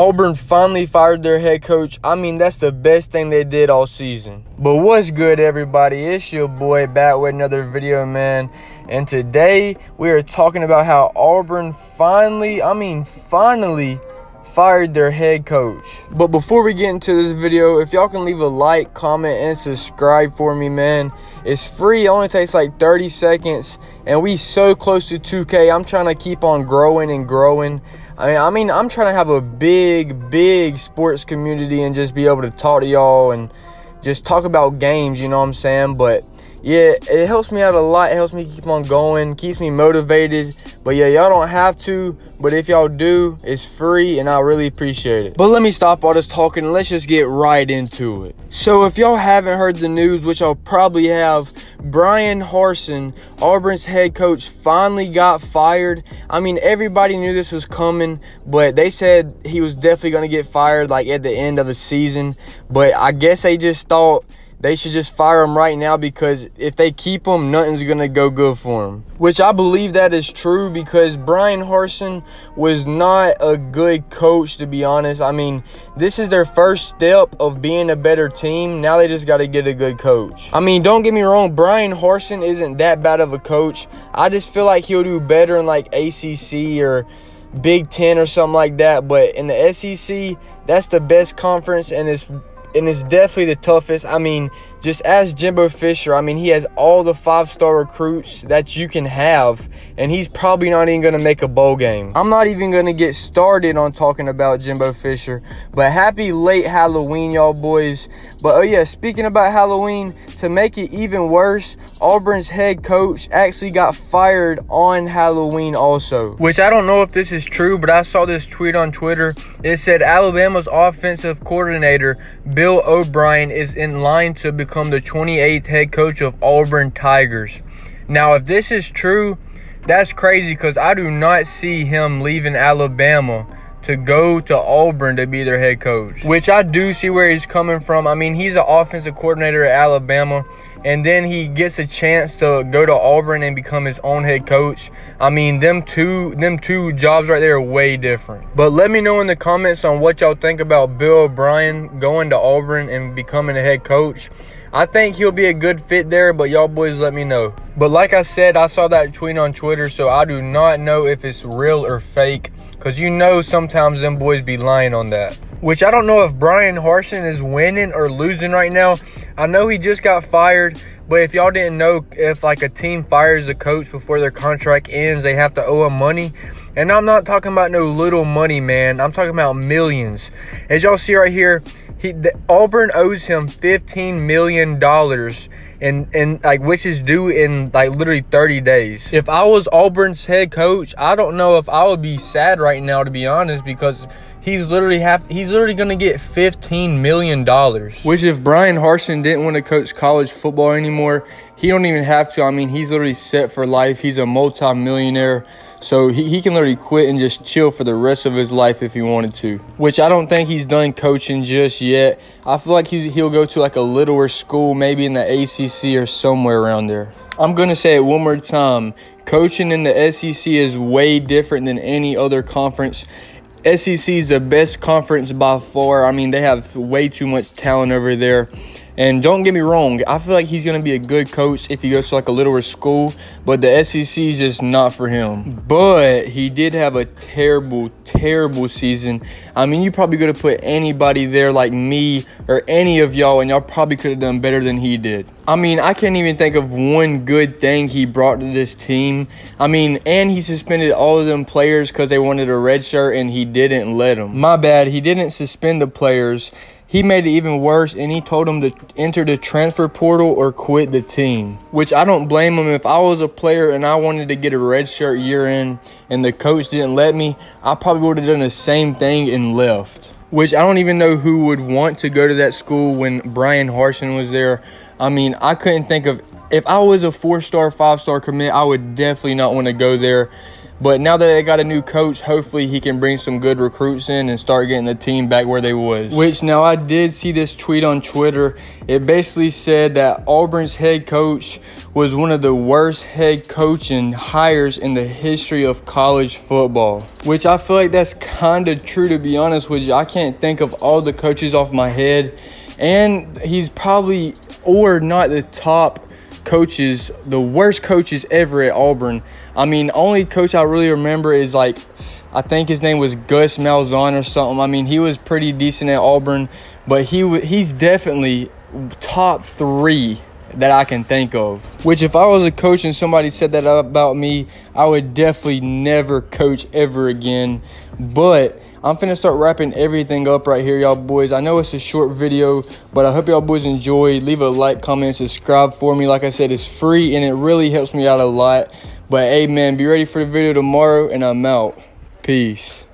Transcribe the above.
Auburn finally fired their head coach. I mean, that's the best thing they did all season. But what's good, everybody? It's your boy back with another video, man. And today we are talking about how Auburn finally, I mean, finally fired their head coach. But before we get into this video, if y'all can leave a like, comment, and subscribe for me, man. It's free. It only takes like 30 seconds. And we so close to 2K. I'm trying to keep on growing and growing. I mean, I mean, I'm trying to have a big, big sports community and just be able to talk to y'all and just talk about games, you know what I'm saying? But yeah, it helps me out a lot. It helps me keep on going, keeps me motivated. But yeah, y'all don't have to. But if y'all do, it's free and I really appreciate it. But let me stop all this talking and let's just get right into it. So if y'all haven't heard the news, which y'all probably have, Bryan Harsin, Auburn's head coach, finally got fired. I mean, everybody knew this was coming, but they said he was definitely going to get fired like at the end of the season. But I guess they just thought they should just fire him right now because if they keep him, nothing's going to go good for him. Which I believe that is true because Bryan Harsin was not a good coach, to be honest. I mean, this is their first step of being a better team. Now they just got to get a good coach. I mean, don't get me wrong, Bryan Harsin isn't that bad of a coach. I just feel like he'll do better in like ACC or Big Ten or something like that. But in the SEC, that's the best conference and it's and it's definitely the toughest. I mean, just as Jimbo Fisher, I mean, he has all the five star recruits that you can have, and he's probably not even going to make a bowl game. I'm not even going to get started on talking about Jimbo Fisher, but happy late Halloween, y'all boys. But oh, yeah, speaking about Halloween, to make it even worse, Auburn's head coach actually got fired on Halloween, also. Which I don't know if this is true, but I saw this tweet on Twitter. It said Alabama's offensive coordinator, Bill O'Brien, is in line to become become the 28th head coach of Auburn Tigers. Now, if this is true, that's crazy because I do not see him leaving Alabama to go to Auburn to be their head coach, which I do see where he's coming from. I mean, he's an offensive coordinator at Alabama, and then he gets a chance to go to Auburn and become his own head coach. I mean, them two them two jobs right there are way different. But let me know in the comments on what y'all think about Bill O'Brien going to Auburn and becoming a head coach. I think he'll be a good fit there, but y'all boys let me know. But like I said, I saw that tweet on Twitter, so I do not know if it's real or fake. Because you know sometimes them boys be lying on that. Which I don't know if Bryan Harsin is winning or losing right now. I know he just got fired, but if y'all didn't know, if like a team fires a coach before their contract ends, they have to owe him money. And I'm not talking about no little money, man. I'm talking about millions. As y'all see right here, he the, Auburn owes him fifteen million dollars, and and like which is due in like literally thirty days. If I was Auburn's head coach, I don't know if I would be sad right now to be honest because he's literally have he's literally gonna get fifteen million dollars. Which if Bryan Harsin didn't want to coach college football anymore, he don't even have to. I mean, he's literally set for life. He's a multi-millionaire. So he, he can literally quit and just chill for the rest of his life if he wanted to. Which I don't think he's done coaching just yet. I feel like he's, he'll go to like a littler school, maybe in the ACC or somewhere around there. I'm going to say it one more time. Coaching in the SEC is way different than any other conference. SEC is the best conference by far. I mean, they have way too much talent over there. And don't get me wrong, I feel like he's going to be a good coach if he goes to like a littler school, but the SEC is just not for him. But he did have a terrible, terrible season. I mean, you probably could have put anybody there like me or any of y'all, and y'all probably could have done better than he did. I mean, I can't even think of one good thing he brought to this team. I mean, and he suspended all of them players because they wanted a red shirt, and he didn't let them. My bad, he didn't suspend the players he made it even worse and he told him to enter the transfer portal or quit the team. Which I don't blame him. If I was a player and I wanted to get a red shirt year in and the coach didn't let me, I probably would have done the same thing and left. Which I don't even know who would want to go to that school when Bryan Harsin was there. I mean, I couldn't think of if I was a four star, five star commit, I would definitely not want to go there. But now that they got a new coach, hopefully he can bring some good recruits in and start getting the team back where they was. Which now I did see this tweet on Twitter. It basically said that Auburn's head coach was one of the worst head coaching hires in the history of college football. Which I feel like that's kind of true to be honest with you. I can't think of all the coaches off my head. And he's probably or not the top coaches, the worst coaches ever at Auburn. I mean, only coach I really remember is like, I think his name was Gus Malzahn or something. I mean, he was pretty decent at Auburn, but he he's definitely top three that I can think of. Which, if I was a coach and somebody said that about me, I would definitely never coach ever again. But I'm finna start wrapping everything up right here, y'all boys. I know it's a short video, but I hope y'all boys enjoy. Leave a like, comment, subscribe for me. Like I said, it's free and it really helps me out a lot. But hey, man, be ready for the video tomorrow, and I'm out. Peace.